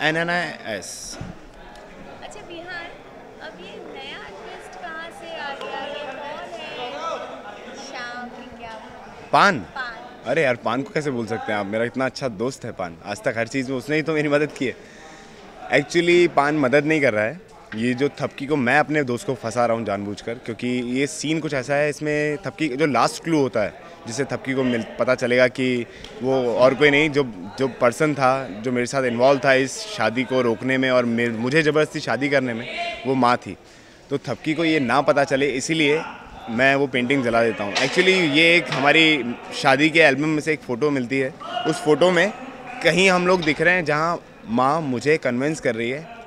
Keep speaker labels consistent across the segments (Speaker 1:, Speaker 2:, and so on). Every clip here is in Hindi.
Speaker 1: एन एन आई एस
Speaker 2: अच्छा बिहार अब ये नया ट्विस्ट कहाँ से आ गया? ये कौन है? शाम की क्या
Speaker 1: पान।
Speaker 2: पान।
Speaker 1: अरे यार पान को कैसे बोल सकते हैं आप? मेरा इतना अच्छा दोस्त है पान। आज तक हर चीज़ में उसने ही तो मेरी मदद की है। एक्चुअली पान मदद नहीं कर रहा है। ये जो थपकी को मैं अपने दोस्त को फंसा रहा हूँ जानबूझकर, क्योंकि ये सीन कुछ ऐसा है, इसमें थपकी, जो लास्ट क्लू होता है जिससे थपकी को मिल, पता चलेगा कि वो और कोई नहीं, जो जो पर्सन था, जो मेरे साथ इन्वॉल्व था इस शादी को रोकने में और मुझे ज़बरदस्ती शादी करने में, वो माँ थी। तो थपकी को ये ना पता चले, इसीलिए मैं वो पेंटिंग जला देता हूँ। एक्चुअली ये एक हमारी शादी के एल्बम में से एक फ़ोटो मिलती है। उस फ़ोटो में कहीं हम लोग दिख रहे हैं जहाँ माँ मुझे कन्विंस कर रही है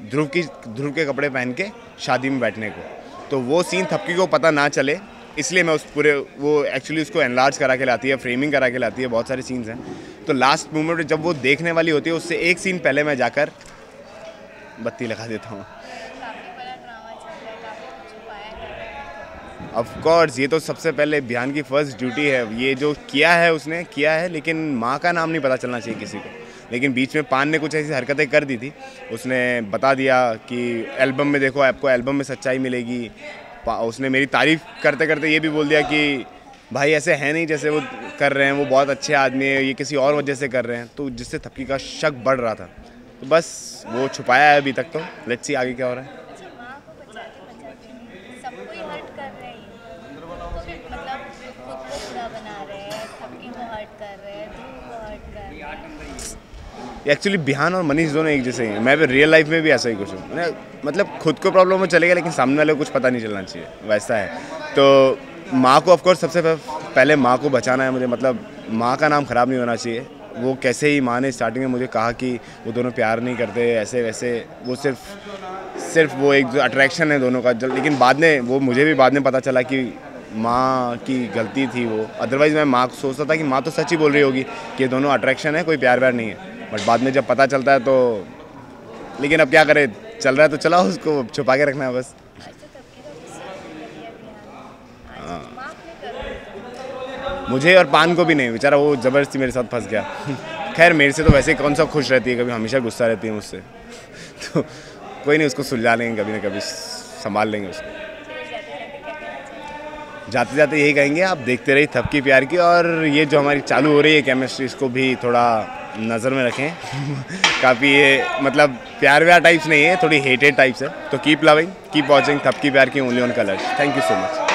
Speaker 1: ध्रुव की, ध्रुव के कपड़े पहन के शादी में बैठने को। तो वो सीन थपकी को पता ना चले, इसलिए मैं उस पूरे, वो एक्चुअली उसको एनलार्ज करा के लाती है फ्रेमिंग करा के लाती है, बहुत सारे सीन्स हैं। तो लास्ट मोमेंट जब वो देखने वाली होती है, उससे एक सीन पहले मैं जाकर बत्ती लगा देता हूँ। ऑफ़ कोर्स ये तो सबसे पहले बिहान की फ़र्स्ट ड्यूटी है। ये जो किया है उसने, किया है, लेकिन माँ का नाम नहीं पता चलना चाहिए किसी को। लेकिन बीच में पान ने कुछ ऐसी हरकतें कर दी थी। उसने बता दिया कि एल्बम में देखो, आपको एल्बम में सच्चाई मिलेगी। उसने मेरी तारीफ़ करते करते ये भी बोल दिया कि भाई ऐसे है नहीं जैसे वो कर रहे हैं, वो बहुत अच्छे आदमी है, ये किसी और वजह से कर रहे हैं। तो जिससे थपकी का शक बढ़ रहा था। तो बस वो छुपाया है अभी तक तो। लेट्स सी आगे क्या हो रहा है। एक्चुअली बिहान और मनीष दोनों एक जैसे ही हैं। मैं भी रियल लाइफ में भी ऐसा ही कुछ हूँ। मतलब खुद को प्रॉब्लम हो चलेगा लेकिन सामने वाले को कुछ पता नहीं चलना चाहिए। वैसा है। तो माँ को ऑफकोर्स सबसे पहले माँ को बचाना है मुझे। मतलब माँ का नाम ख़राब नहीं होना चाहिए। वो कैसे ही माँ ने स्टार्टिंग में मुझे कहा कि वो दोनों प्यार नहीं करते, ऐसे वैसे, वो सिर्फ़ सिर्फ़ वो एक अट्रैक्शन है दोनों का। लेकिन बाद में, वो मुझे भी बाद में पता चला कि माँ की गलती थी वो। अदरवाइज़ मैं माँ को सोचता था कि माँ तो सच ही बोल रही होगी कि दोनों अट्रैक्शन है, कोई प्यार व्यार नहीं है। बट बाद में जब पता चलता है तो लेकिन अब क्या करें, चल रहा है तो चलाओ उसको, छुपा के रखना है बस। हाँ। मुझे और पान को भी नहीं, बेचारा वो ज़बरदस्ती मेरे साथ फंस गया। खैर, मेरे से तो वैसे कौन सा खुश रहती है, कभी हमेशा गुस्सा रहती है मुझसे। तो कोई नहीं, उसको सुलझा लेंगे, कभी ना कभी संभाल लेंगे उसको। जाते जाते यही कहेंगे, आप देखते रहिए थपकी प्यार की। और ये जो हमारी चालू हो रही है केमिस्ट्री इसको भी थोड़ा नज़र में रखें। काफ़ी ये मतलब प्यार व्यार टाइप्स नहीं है, थोड़ी हेटेड टाइप्स है। तो keep loving keep watching Thapki Pyaar Ki only on Colors thank you so much